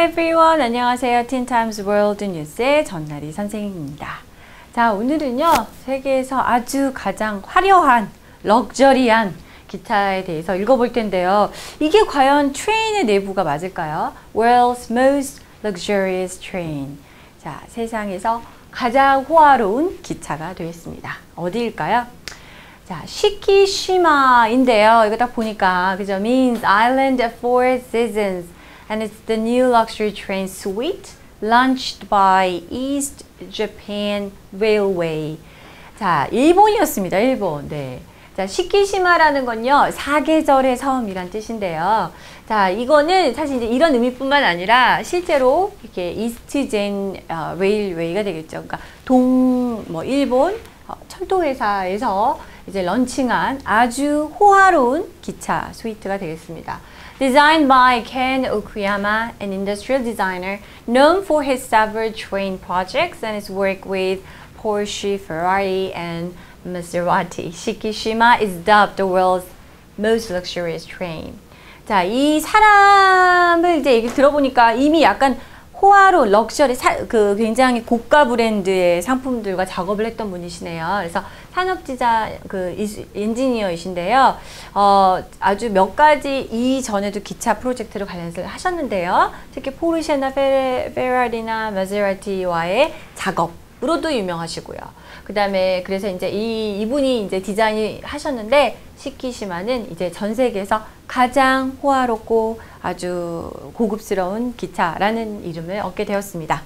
Everyone. 안녕하세요. Times World News의 전나리 선생님입니다. 자, 오늘은요. 세계에서 아주 가장 화려한, 럭저리한 기차에 대해서 읽어볼 텐데요. 이게 과연 트레인의 내부가 맞을까요? World's most luxurious train. 자, 세상에서 가장 호화로운 기차가 되겠습니다. 어디일까요? 자, 시키시마인데요. 이거 딱 보니까 그죠? means island of four seasons and it's the new luxury train suite launched by East Japan Railway. 자, 일본이었습니다. 일본. 네. 자, 시키시마라는 건요, 사계절의 섬이란 뜻인데요. 자, 이거는 사실 이제 이런 의미뿐만 아니라 실제로 이렇게 이스트젠 어, 레일웨이가 되겠죠. 그러니까 동, 뭐, 일본 어, 철도회사에서 이제 런칭한 아주 호화로운 기차 스위트가 되겠습니다. Designed by Ken Okuyama, an industrial designer known for his several train projects and his work with Porsche, Ferrari, and Maserati. Shikishima is dubbed the world's most luxurious train. 자, 이 사람을 이제 얘기 들어보니까 이미 약간 호화로운 럭셔리 사, 그 굉장히 고가 브랜드의 상품들과 작업을 했던 분이시네요. 그래서 산업디자 그 엔지니어이신데요. 어, 아주 몇 가지 이전에도 기차 프로젝트를 관련해서 하셨는데요. 특히 포르쉐나 페, 페라리나 마세라티와의 작업 으로도 유명하시고요. 그 다음에 그래서 이제 이, 이분이 이제 디자인 하셨는데 시키시마는 이제 전 세계에서 가장 호화롭고 아주 고급스러운 기차라는 이름을 얻게 되었습니다.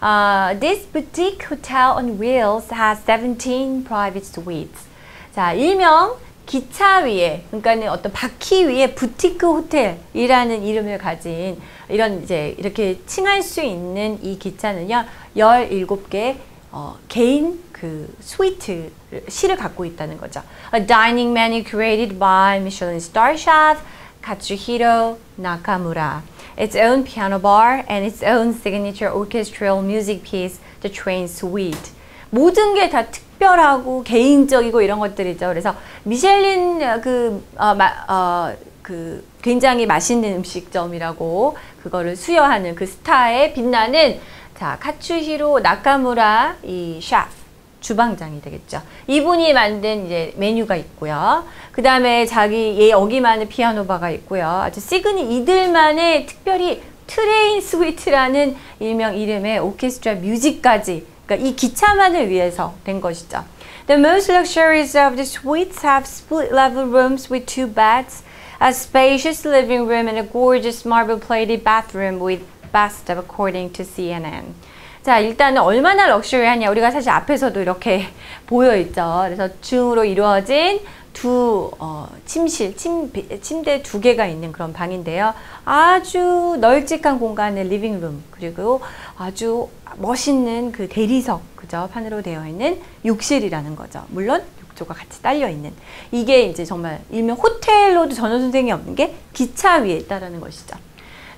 Uh, this boutique hotel on wheels has 17 private suites. 자, 일명 기차 위에, 그러니까는 어떤 바퀴 위에 부티크 호텔이라는 이름을 가진 이런 이제 이렇게 칭할 수 있는 이 기차는요, 17개 어, 개인 그 스위트 실을 갖고 있다는 거죠. A dining menu created by Michelin star chef Katsuhiro Nakamura. Its own piano bar and its own signature orchestral music piece, The Train Suite. 모든 게 다 특별하고 개인적이고 이런 것들이죠. 그래서 미셸린 그, 어, 마, 어, 그 굉장히 맛있는 음식점이라고 그거를 수여하는 그 스타에 빛나는 자, 카츠히로 나카무라 이 셰프 주방장이 되겠죠. 이분이 만든 이제 메뉴가 있고요. 그 다음에 자기 예 여기만의 피아노 바가 있고요. 아주 시그니 이들만의 특별히 Train Suite라는 일명 이름의 오케스트라 music까지 그러니까 이 기차만을 위해서 된 것이죠. The most luxurious of the suites have split level rooms with two beds, a spacious living room and a gorgeous marble plated bathroom with bathtub according to CNN. 자, 일단은 얼마나 럭셔리하냐. 우리가 사실 앞에서도 이렇게 보여 있죠. 그래서 중으로 이루어진 두 어, 침실, 침, 침대 두 개가 있는 그런 방인데요. 아주 널찍한 공간의 리빙룸 그리고 아주 멋있는 그 대리석 그죠 판으로 되어 있는 욕실이라는 거죠. 물론 욕조가 같이 딸려 있는 이게 이제 정말 일명 호텔로도 전원 선생이 없는 게 기차 위에 있다라는 것이죠.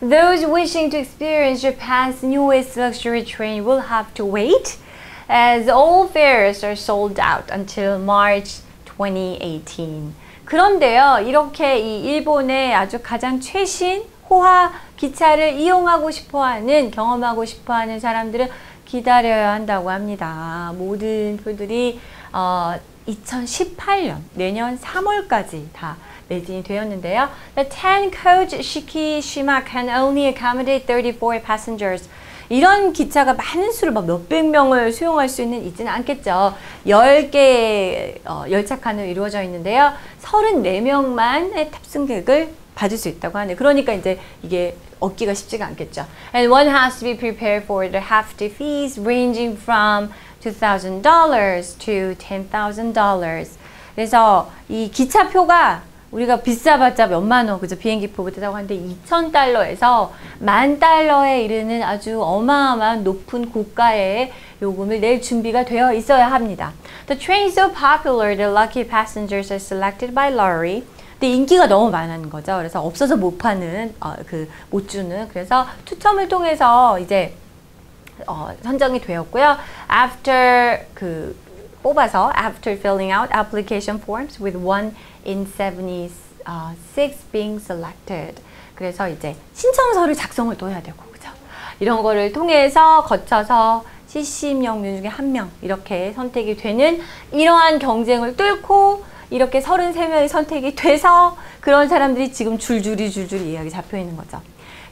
Those wishing to experience Japan's newest luxury train will have to wait as all fares are sold out until March 2018. 그런데요, 이렇게 이 일본의 아주 가장 최신 호화 기차를 이용하고 싶어 하는, 경험하고 싶어 하는 사람들은 기다려야 한다고 합니다. 모든 표들이 어, 2018년, 내년 3월까지 다 매진이 되었는데요. The 10 coach Shikishima can only accommodate 34 passengers. 이런 기차가 많은 수를 막 몇백 명을 수용할 수 있는 있지는 않겠죠. 10개 어, 열차칸으로 이루어져 있는데요. 34명만의 탑승객을 받을 수 있다고 하네요. 그러니까 이제 이게 얻기가 쉽지가 않겠죠. And one has to be prepared for the hefty fees ranging from $2,000 to $10,000. 그래서 이 기차표가 우리가 비싸봤자 몇만 원, 그죠? 비행기 표부터 타고 하는데 2천 달러에서 만 달러에 이르는 아주 어마어마한 높은 고가의 요금을 낼 준비가 되어 있어야 합니다. The train is so popular, the lucky passengers are selected by lottery. 근데 인기가 너무 많은 거죠. 그래서 없어서 못 파는, 어, 그, 못 주는. 그래서 추첨을 통해서 이제, 어, 선정이 되었고요. After 그, 뽑아서 after filling out application forms with one in 76 being selected. 그래서 이제 신청서를 작성을 또 해야 되고, 그죠? 이런 거를 통해서 거쳐서 CC명문 중에 한 명 이렇게 선택이 되는 이러한 경쟁을 뚫고 이렇게 33명이 선택이 돼서 그런 사람들이 지금 줄줄이 줄줄이 이야기 잡혀 있는 거죠.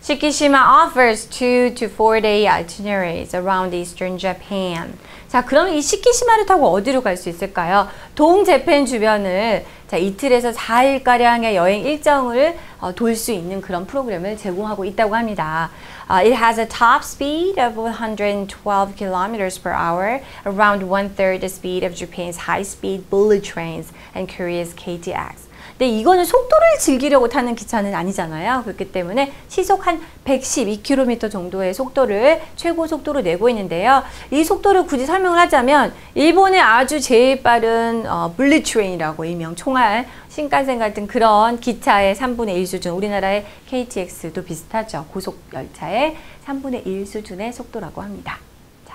Shikishima offers two to four day itineraries around eastern Japan. 자, 그럼 이 시키시마를 타고 어디로 갈 수 있을까요? 동재팬 주변을 자, 이틀에서 4일가량의 여행 일정을 어, 돌수 있는 그런 프로그램을 제공하고 있다고 합니다. Uh, it has a top speed of 112 kilometers per hour, around one-third the speed of Japan's high-speed bullet trains and Korea's KTX. 근데 이거는 속도를 즐기려고 타는 기차는 아니잖아요. 그렇기 때문에 시속 한 112km 정도의 속도를 최고 속도로 내고 있는데요. 이 속도를 굳이 설명을 하자면 일본의 아주 제일 빠른 어, bullet train이라고 일명 총알 신칸센 같은 그런 기차의 3분의 1 수준 우리나라의 KTX도 비슷하죠. 고속 열차의 3분의 1 수준의 속도라고 합니다. 자,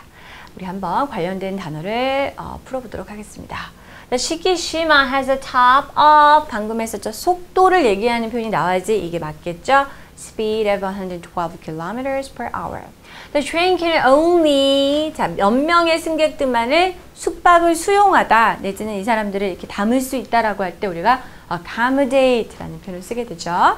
우리 한번 관련된 단어를 어, 풀어보도록 하겠습니다. Shikishima has a top of 방금 했었죠. 속도를 얘기하는 표현이 나와야지 이게 맞겠죠. Speed of 112 kilometers per hour. The train can only 자, 몇 명의 승객들만을 숙박을 수용하다 내지는 이 사람들을 이렇게 담을 수 있다라고 할 때 우리가 accommodate라는 표현을 쓰게 되죠.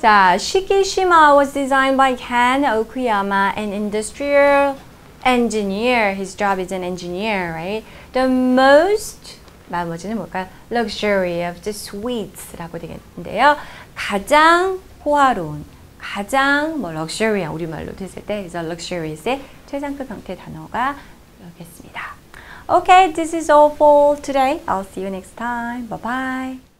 자, Shikishima was designed by Ken Okuyama, an industrial engineer. His job is an engineer, right? The most 나머지는 뭘까요? luxury of the suites라고 되겠는데요. 가장 호화로운, 가장 뭐 luxury한 우리말로 됐을 때 그래서 luxurious의 최상급 형태 단어가 되겠습니다. Okay, this is all for today. I'll see you next time. Bye bye.